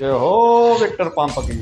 जय हो Victor pump की